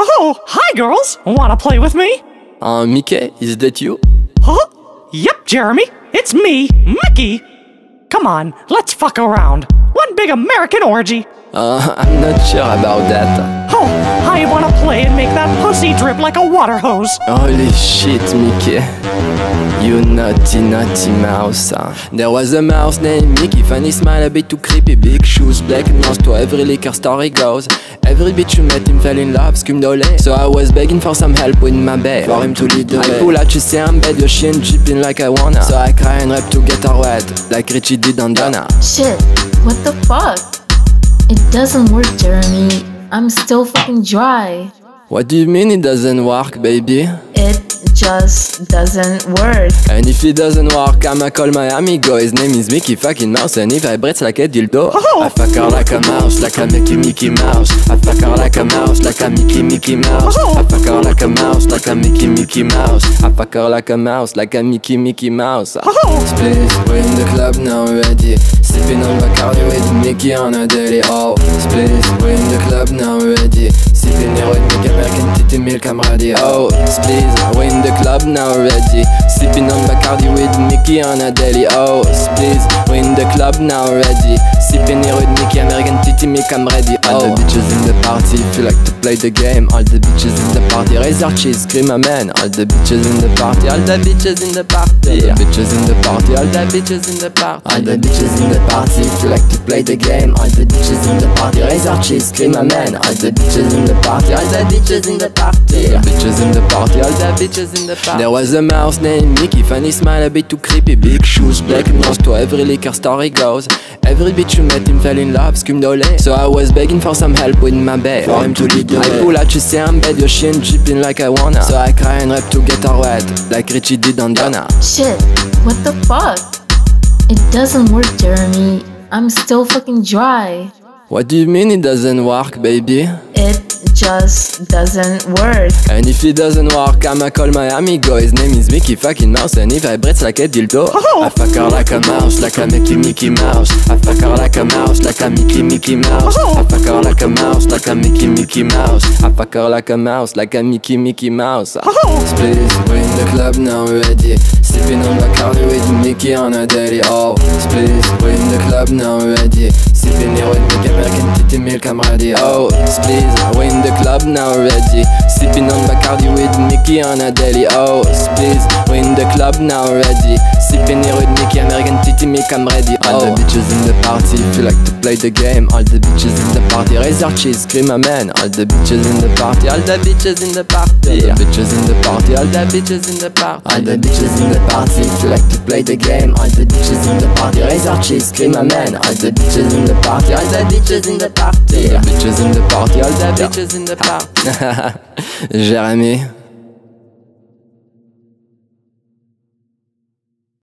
Oh, hi girls! Wanna play with me? Uh, Mickey, is that you? Huh? Yep, Jeremie. It's me, Mickey. Come on, let's fuck around. One big American orgy. Uh, I'm not sure about that. Oh, I wanna play and make that pussy drip like a water hose. Holy shit, Mickey. You naughty, naughty mouse. There was a mouse named Mickey, funny smile, a bit too creepy, big shoes, black nose, to every liquor story goes. Every bitch who met him fell in love, screamed ole. So I was begging for some help with my bed, for him to lead the way. I pull out, you say I'm bad, your shin jipping like I wanna. So I cry and rap to get her wet, like Ritchie did on Donna. Shit, what the fuck? It doesn't work, Jeremie. I'm still fucking dry. What do you mean it doesn't work, baby? It just doesn't work. And if it doesn't work, I'ma call my amigo. His name is Mickey fucking Mouse, and he vibrates like a dildo. Oh. I fuck her like a mouse, like a Mickey Mickey Mouse. I fuck her like a mouse, like a Mickey Mickey Mouse. Oh. I fuck her like a mouse, like a Mickey Mickey Mouse. I fuck her like a mouse, like a Mickey Mickey Mouse. Oh. Please, we're in the club now ready. Sipping on Bacardi with Mickey on a daily. Oh, please, we're in the club now ready. Sipping here with Oh, please, we're in the club now ready. Sipping on Bacardi with Mickey on a daily. Oh, please, we're in the club now ready. Sipping here with Mickey, American milk, I'm ready. All the bitches in the party feel like to play the game. All the bitches in the party raise their cheese, scream amen. All the bitches in the party, all the bitches in the party. All the bitches in the party, all the bitches in the party. All the bitches in the party feel like to play the game. All the bitches in the party raise their cheese, scream amen. All the bitches in the party, all the bitches in the party. All the bitches in the party, all the bitches in the party. There was a mouse named Mickey, funny smile, a bit too creepy, big shoes, black nose, to every liquor store he goes. Every bitch you met him fell in love, screamed ole. So I was begging for some help with my bed, for him to lead the way. I pull out, you say I'm bad, your shin jipping like I wanna. So I cry and rap to get her wet, like Ritchie did on Donna. Shit, what the fuck? It doesn't work, Jeremie. I'm still fucking dry. What do you mean it doesn't work, baby? Just doesn't work. And if it doesn't work, I'ma call my amigo. His name is Mickey fucking Mouse, and he vibrates like a dildo. Oh. I fuck her like a mouse, like a Mickey Mickey Mouse. I fuck her like a mouse, like a Mickey Mickey Mouse. Oh. I fuck her like a mouse, like a Mickey Mickey Mouse. I fuck her like a mouse, like a Mickey Mickey Mouse. Oh. Please, we're in the club now ready. Sipping on Bacardi with Mickey on a daily. Oh, please, we're in the club now ready. Sipping here with Mickey, American titty milk, I'm ready. Oh, please, we're in the club now ready. Sipping on Bacardi with Mickey on a daily. Oh, please, we're in the club now ready. Sipping here with Mickey, American titty milk, I'm ready. All the bitches in the party feel like to play the game. All the bitches in the party raise their cheese, scream amen. All the bitches in the party, all the bitches in the party. All the bitches in the party, all the bitches in the party. All the bitches in the party feel like to play the game. All the bitches in the party raise their cheese, scream amen. All the bitches in the party, all the bitches in the party. All the bitches in the party, all the bitches in the party. in the park. Jérémy.